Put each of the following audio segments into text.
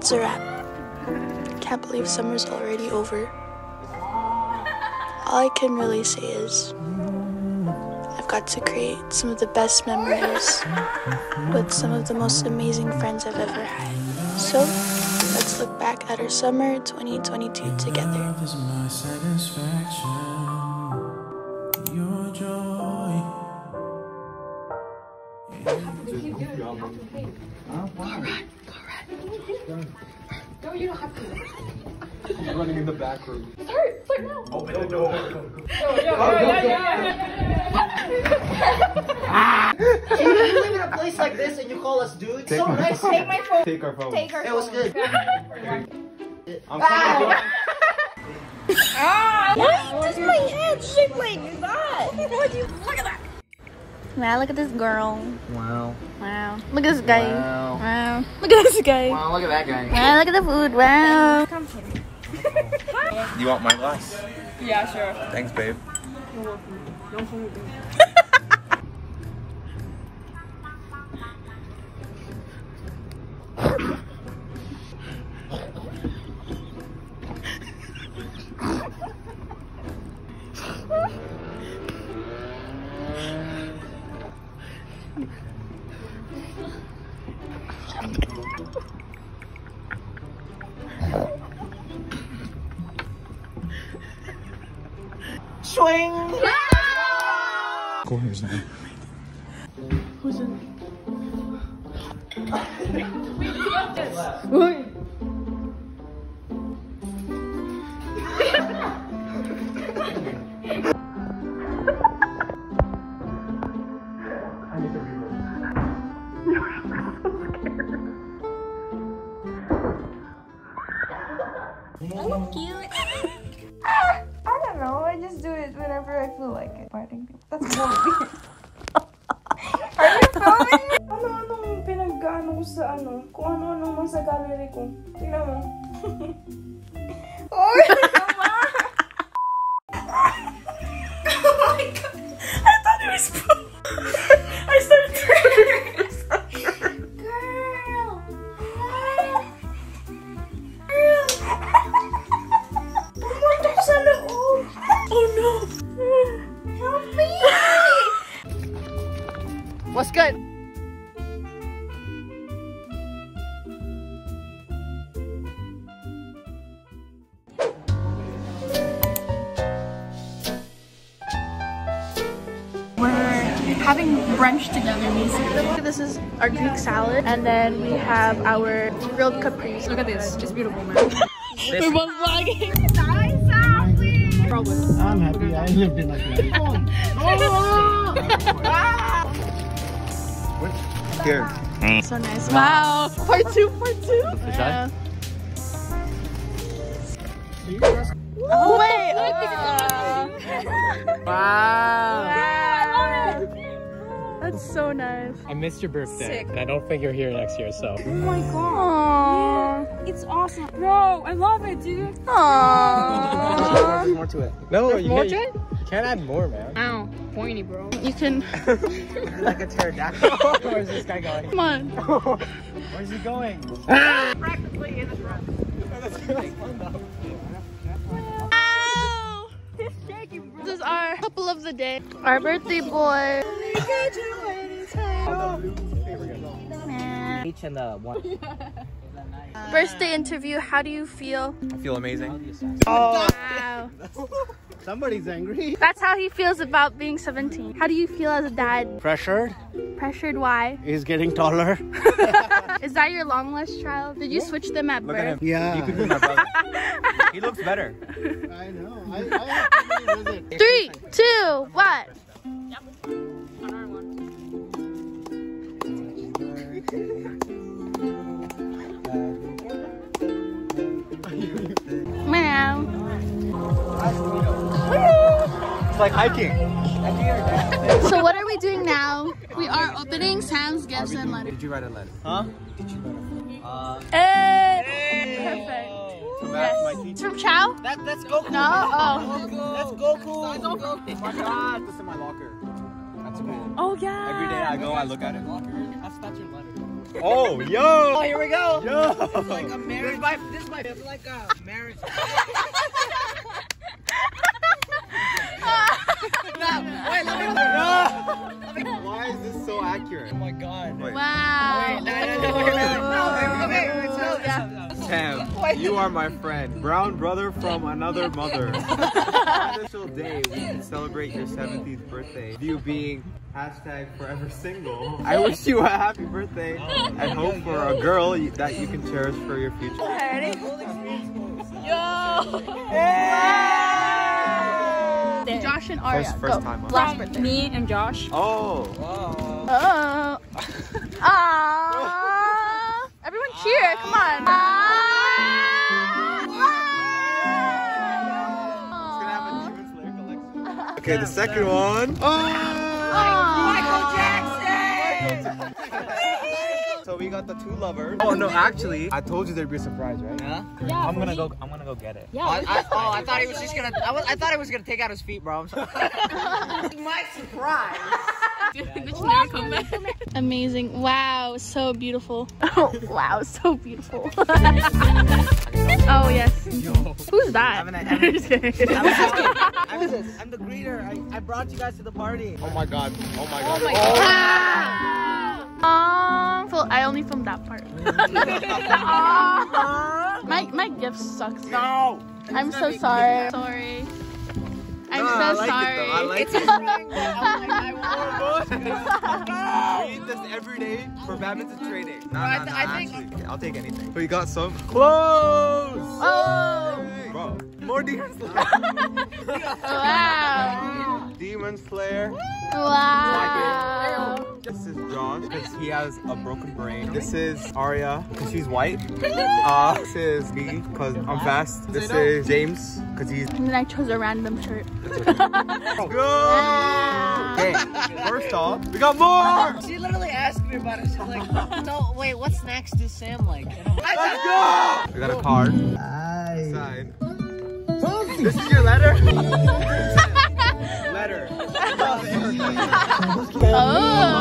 that's a wrap. Can't believe summer's already over. All I can really say is I've got to create some of the best memories with some of the most amazing friends I've ever had. So let's look back at our summer 2022 together. Love is my satisfaction. Your joy. running in the back room. And you live in a place like this and you oh, call us dudes? So nice. Take my phone. Take our oh, phone. Take our phone. It was good. I'm coming. Why does my head shape like that? Would you look at that? Wow, look at this girl. Wow. Wow. Look at this guy. Wow. Wow. Look at this guy. Wow, look at that guy. Wow, look at the food. Wow. Come here. You want my glass? Yeah, sure. Thanks, babe. Corners now. I pinag-ano ko sa ano? Kung ano-ano man sa gallery ko. Tingnan mo. Oh, oh my god. I thought it was poop. I started Girl. Pumunta ko sa loob. Oh no. Help me. What's good? Having brunch together, basically. This is our Greek salad, and then we have our grilled caprese. Look at this, it's beautiful, man. We're both vlogging. I'm happy I lived in like Here. Mm. So nice. Wow. Part two, part two. Yeah. Oh, wait. Uh. Wow. Wow. That's so nice. I missed your birthday. Sick. And I don't think you're here next year, so. Oh my god. Aww. It's awesome. Bro, I love it, dude. Aww. There's More to it. No, you, more you, to it? you can't add more, man. Ow. Pointy, bro. You can. like a pterodactyl. Where's this guy going? Come on. Where's he going? Practically in a dress. Ow! This is our couple of the day. Our birthday boy. H and the one. Birthday interview. How do you feel? I feel amazing. Oh. Wow. Somebody's angry. That's how he feels about being 17. How do you feel as a dad? Pressured. Pressured? Why? He's getting taller. Is that your long lost child? Did you switch them at Look at him. Yeah. You could be my brother. he looks better. I know. I, I have to visit. Three, two, one. Like hiking. So what are we doing now? We are opening Sam's gifts and letters. Did you write a letter? Huh? Uh, hey! Perfect. That's Yes. It's from Chow? That, that's Goku. No? Oh. That's Goku. Oh my god, this is in my locker. That's cool. Oh, yeah. Every day I go, I look at it. That's, that's your letter. Oh, yo! Oh, here we go. Yo! Like a marriage. This is my, this is my, it's like a marriage. Why is this so accurate? Oh my god. Wait. Wow. No, no, no, no, no, okay, wait, so. Sam, you are my friend, brown brother from another mother. On this special day, we can celebrate your 17th birthday. You being hashtag forever single. I wish you a happy birthday oh. and hope for a girl that you can cherish for your future. Josh and Aria. First, first go. time. huh? Last birthday. Me and Josh. Oh. Oh. Ah. Everyone cheer. Come on. Ah. Okay, the second one. Michael Jackson. So we got the two lovers. Oh no, actually, I told you there'd be a surprise, right? Huh? Yeah, I'm gonna go. I'm gonna go get it. Oh, I, I, oh, I thought he was just gonna. I, was, I thought he was gonna take out his feet, bro. I'm sorry. My surprise. Amazing. Wow, so beautiful. Oh, wow, so beautiful. oh, yes. Who's that? Just kidding. I'm, I'm the greeter. I, I brought you guys to the party. Oh my god. Oh my god. Ah. Um, so I only filmed that part. Ah. my my gift sucks. No. I'm so sorry. Sorry. I'm No, I so like sorry. it. I like It's it. a ring, I'm like, I We eat this every day for badminton training. Nah, I nah, th- nah, I think- actually, I'll take anything. We got some clothes. oh, Bro, more Demon Slayer. wow. Demon Slayer. Wow. This is Josh because he has a broken brain. This is Arya because she's white. Uh, this is me because I'm fast. This is James because he's And then I chose a random shirt. go. Okay, first off, we got more. She literally asked me about it. She's like, "So wait, what's next? Is Sam like?" And I'm like, Let's go. We got a card. Side. This is your letter. letter. Oh.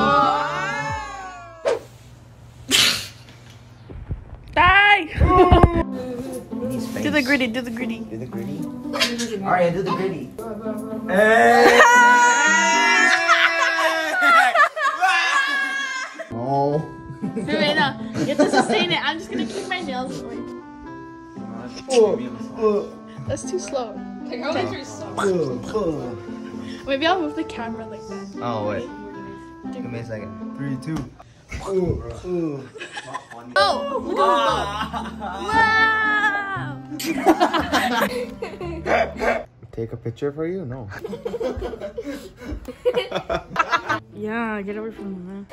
Do the gritty, do the gritty. Do the gritty. Alright, do the gritty. Hey! Oh. Wait, wait, no. You have to sustain it. I'm just gonna keep my nails. Wait. That's too slow. Maybe I'll move the camera like that. Oh wait. Give me a second. Three, two. Oh! Wow! Take a picture for you? No. Yeah, get away from me.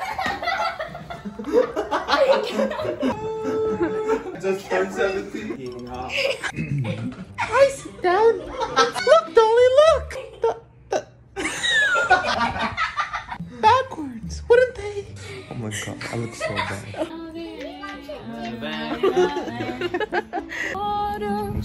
Just turned 17. Sit down.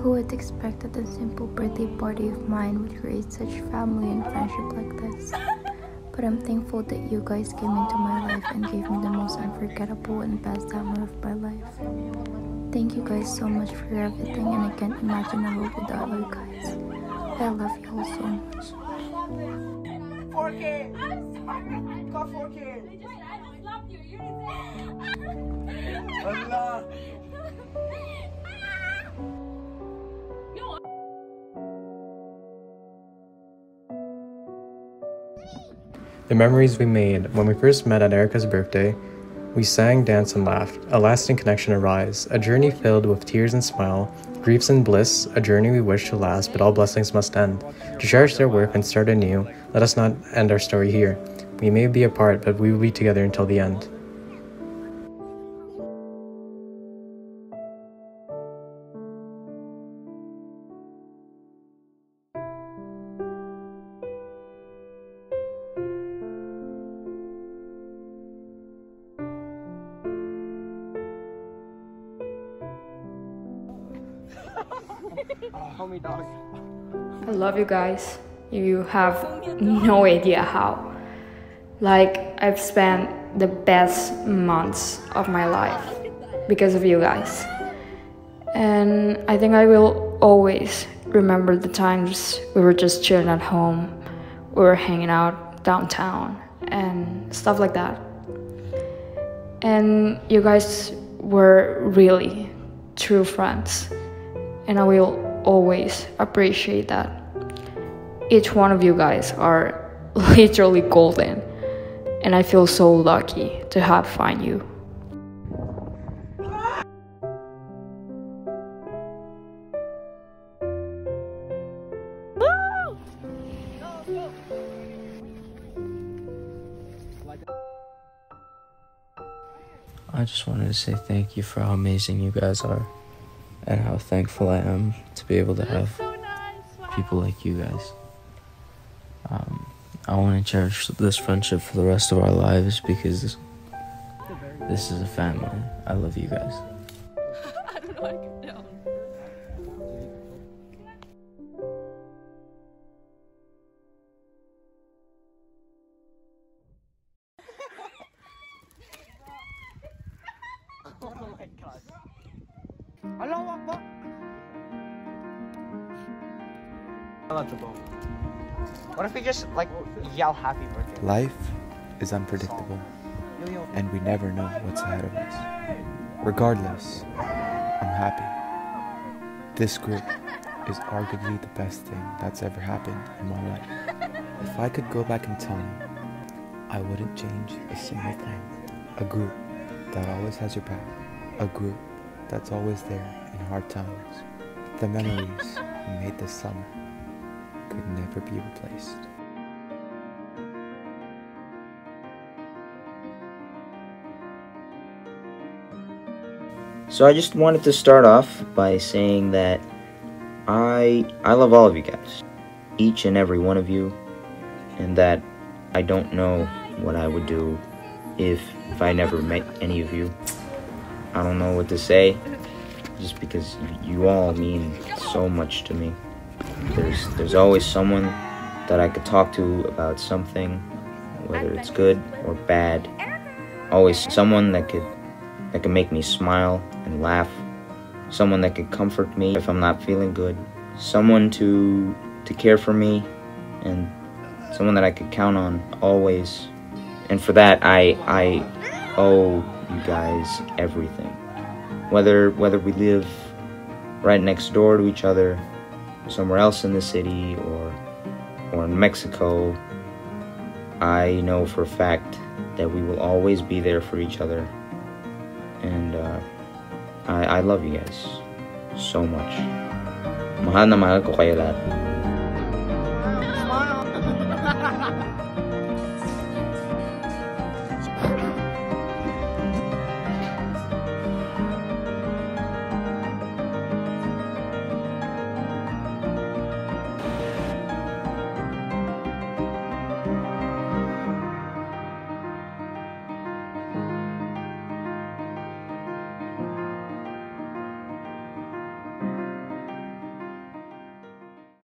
Who would expect that a simple birthday party of mine would create such family and friendship like this? But I'm thankful that you guys came into my life and gave me the most unforgettable and best time of my life. Thank you guys so much for everything, and I can't imagine a world without you guys. I love you all so much. 4K. Got 4K. Allah. The memories we made when we first met at Erica's birthday. We sang, danced, and laughed. A lasting connection arise. A journey filled with tears and smile, griefs and bliss. A journey we wish to last, but all blessings must end. To cherish their work and start anew, let us not end our story here. We may be apart, but we will be together until the end. You guys. You have no idea how. Like, I've spent the best months of my life because of you guys. And I think I will always remember the times we were just chilling at home, we were hanging out downtown, and stuff like that. And you guys were really true friends, and I will always appreciate that. Each one of you guys are literally golden, and I feel so lucky to have found you. I just wanted to say thank you for how amazing you guys are and how thankful I am to be able to have people like you guys. Um, I want to cherish this friendship for the rest of our lives because this is a family. I love you guys. Allahu Akbar. What if we just like yell happy birthday? Life is unpredictable, and we never know what's ahead of us. Regardless, I'm happy. This group is arguably the best thing that's ever happened in my life. If I could go back in time, I wouldn't change a single thing. A group that always has your back. A group that's always there in hard times. The memories we made this summer could never be replaced. So I just wanted to start off by saying that I I love all of you guys, each and every one of you, and that I don't know what I would do if if I never met any of you. I don't know what to say, just because you, you all mean so much to me. There's there's always someone that I could talk to about something, whether it's good or bad. Always someone that could that could make me smile and laugh. Someone that could comfort me if I'm not feeling good. Someone to to care for me and someone that I could count on always. And for that I I owe you guys everything. Whether whether we live right next door to each other, somewhere else in the city or or in Mexico, I know for a fact that we will always be there for each other and uh, I, I love you guys so much. Mahal na mahal ko kayo lahat.